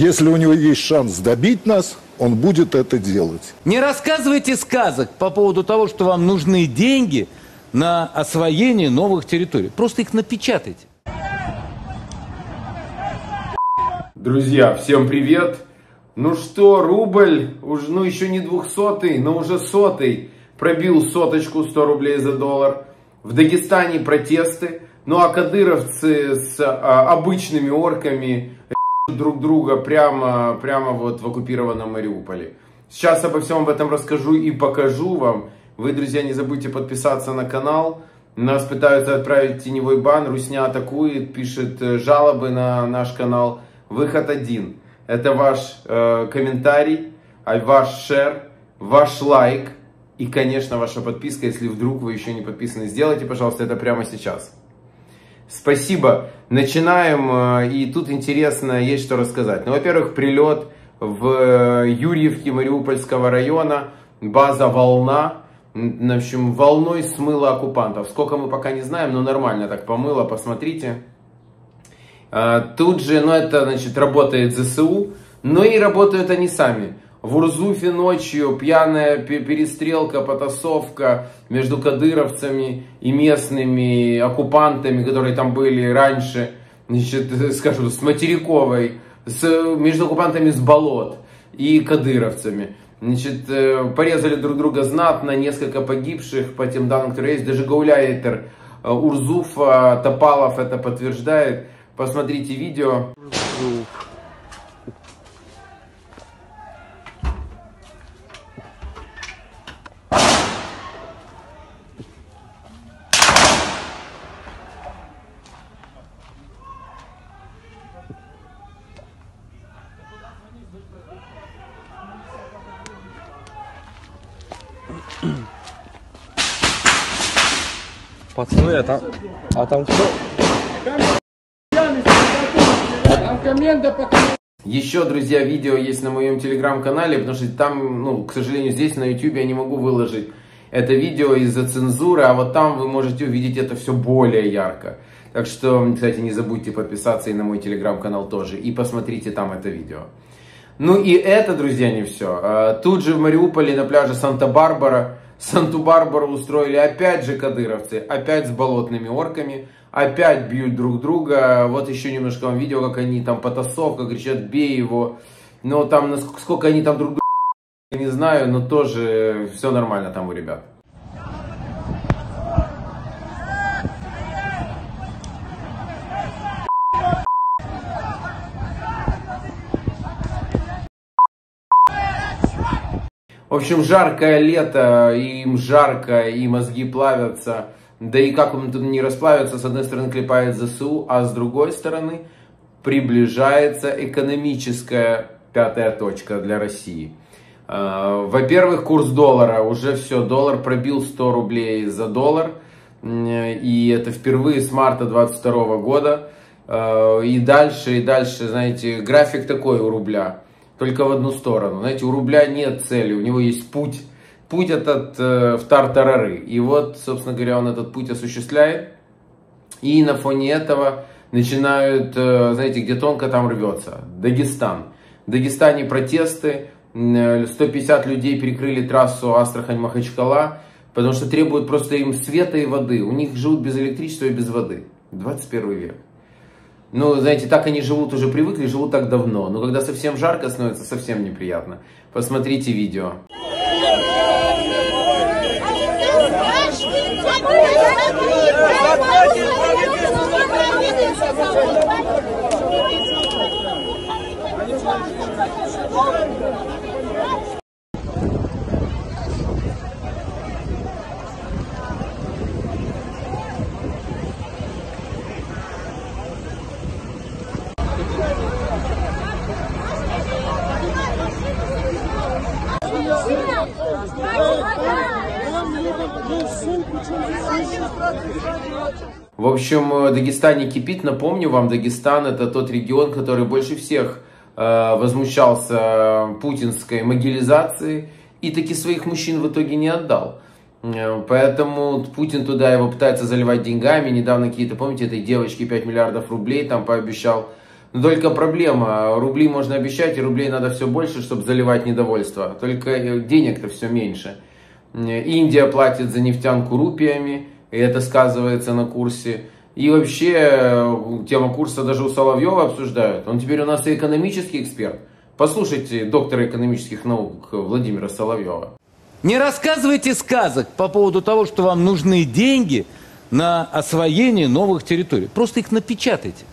Если у него есть шанс добить нас, он будет это делать. Не рассказывайте сказок по поводу того, что вам нужны деньги на освоение новых территорий. Просто их напечатайте. Друзья, всем привет! Ну что, рубль, уж, ну еще не двухсотый, но уже сотый, пробил соточку 100 рублей за доллар. В Дагестане протесты, ну а кадыровцы с а, обычными орками друг друга прямо, прямо вот в оккупированном Мариуполе. Сейчас обо всем об этом расскажу и покажу вам. Вы, друзья, не забудьте подписаться на канал. Нас пытаются отправить теневой бан. Русня атакует, пишет э, жалобы на наш канал. Выход один. Это ваш э, комментарий, а ваш шер, ваш лайк и, конечно, ваша подписка, если вдруг вы еще не подписаны. Сделайте, пожалуйста, это прямо сейчас. Спасибо. Начинаем. Э, и тут интересно, есть что рассказать. Ну, во-первых, прилет в э, Юрьевке Мариупольского района, база «Волна». В общем, волной смыло оккупантов. Сколько мы пока не знаем, но нормально так помыло, посмотрите. Э, тут же, ну это, значит, работает ЗСУ, но и работают они сами. В Урзуфе ночью пьяная перестрелка, потасовка между кадыровцами и местными оккупантами, которые там были раньше, значит, скажем, с материковой, с, между оккупантами с болот и кадыровцами. Значит, э, порезали друг друга знатно, несколько погибших, по тем данным, которые есть. Даже гауляйтер э, Урзуфа, Топалов это подтверждает. Посмотрите видео. Пацаны, а там, а там кто? Еще, друзья, видео есть на моем телеграм-канале, потому что там, ну, к сожалению, здесь на YouTube я не могу выложить это видео из-за цензуры, а вот там вы можете увидеть это все более ярко. Так что, кстати, не забудьте подписаться и на мой телеграм-канал тоже, и посмотрите там это видео. Ну и это, друзья, не все. А, тут же в Мариуполе на пляже Санта-Барбара, Санту-Барбару устроили опять же кадыровцы, опять с болотными орками, опять бьют друг друга. Вот еще немножко вам видео, как они там потасовка, кричат, бей его. Но там, сколько они там друг друга, не знаю, но тоже все нормально там у ребят. В общем, жаркое лето, им жарко, и мозги плавятся. Да и как он тут не расплавится, с одной стороны клепает ЗСУ, а с другой стороны приближается экономическая пятая точка для России. А, во-первых, курс доллара. Уже все, доллар пробил 100 рублей за доллар. И это впервые с марта 22 года. А, и дальше, и дальше, знаете, график такой у рубля только в одну сторону. Знаете, у рубля нет цели, у него есть путь. Путь этот э, в Тартарары. И вот, собственно говоря, он этот путь осуществляет. И на фоне этого начинают, э, знаете, где тонко там рвется. Дагестан. В Дагестане протесты. 150 э, людей перекрыли трассу Астрахань-Махачкала, потому что требуют просто им света и воды. У них живут без электричества и без воды. 21 век. Ну, знаете, так они живут, уже привыкли, живут так давно. Но когда совсем жарко становится, совсем неприятно. Посмотрите видео. В общем, э, Дагестане кипит. Напомню вам, Дагестан это тот регион, который больше всех э, возмущался путинской могилизацией и таки своих мужчин в итоге не отдал. Э, поэтому Путин туда его пытается заливать деньгами. Недавно какие-то, помните, этой девочке 5 миллиардов рублей там пообещал Но только проблема, рубли можно обещать, и рублей надо все больше, чтобы заливать недовольство. Только э, денег-то все меньше. Индия платит за нефтянку рупиями, и это сказывается на курсе. И вообще, э, тема курса даже у Соловьева обсуждают. Он теперь у нас и экономический эксперт. Послушайте доктора экономических наук Владимира Соловьева. Не рассказывайте сказок по поводу того, что вам нужны деньги на освоение новых территорий. Просто их напечатайте.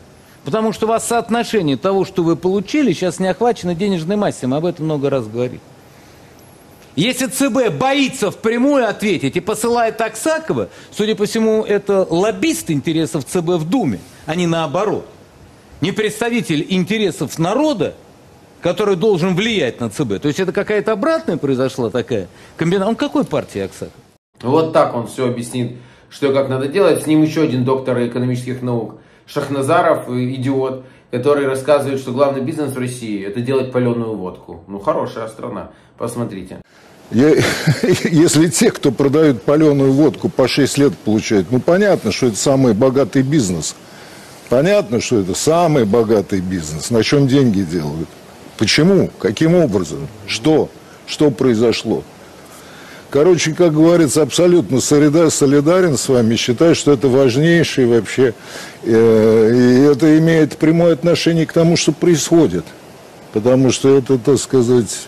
Потому что у вас соотношение того, что вы получили, сейчас не охвачено денежной массой. Мы об этом много раз говорили. Если ЦБ боится впрямую ответить и посылает Аксакова, судя по всему, это лоббист интересов ЦБ в Думе, а не наоборот. Не представитель интересов народа, который должен влиять на ЦБ. То есть это какая-то обратная произошла такая комбинация. Он какой партии Аксаков? Вот так он все объяснит, что и как надо делать. С ним еще один доктор экономических наук Шахназаров, идиот, который рассказывает, что главный бизнес в России это делать паленую водку. Ну, хорошая страна, посмотрите. Я, если те, кто продают паленую водку по 6 лет получают, ну понятно, что это самый богатый бизнес. Понятно, что это самый богатый бизнес. На чем деньги делают? Почему? Каким образом? Что? Что произошло? Короче, как говорится, абсолютно солидарен с вами. Считаю, что это важнейший вообще. Э, и это имеет прямое отношение к тому, что происходит. Потому что это, так сказать,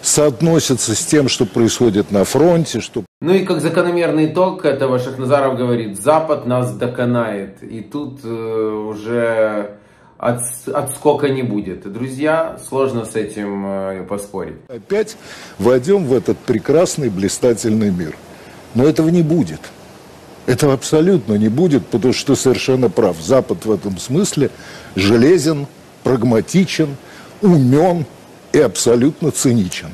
соотносится с тем, что происходит на фронте. Что... Ну и как закономерный итог этого Шахназаров говорит, Запад нас доконает. И тут э, уже от, отскока не будет. Друзья, сложно с этим э, поспорить. Опять войдем в этот прекрасный, блистательный мир. Но этого не будет. Этого абсолютно не будет, потому что ты совершенно прав. Запад в этом смысле железен, прагматичен, умен и абсолютно циничен.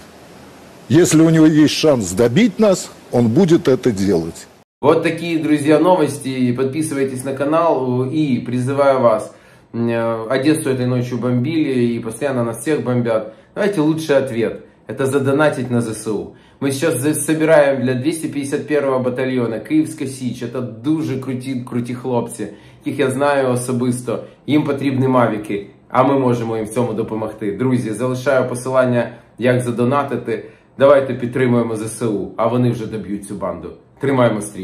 Если у него есть шанс добить нас, он будет это делать. Вот такие, друзья, новости. Подписывайтесь на канал и призываю вас – Одессу этой ночью бомбили и постоянно нас всех бомбят. Давайте лучший ответ. Это задонатить на ЗСУ. Мы сейчас собираем для 251 батальйона Київська Січ. Это дуже круті, круті хлопці, яких я знаю особисто. Їм потрібні мавіки, а ми можемо їм в цьому допомогти. Друзі, залишаю посилання, як задонатити. Давайте підтримуємо ЗСУ, а вони вже доб'ють цю банду. Тримаємо стрій.